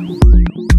you.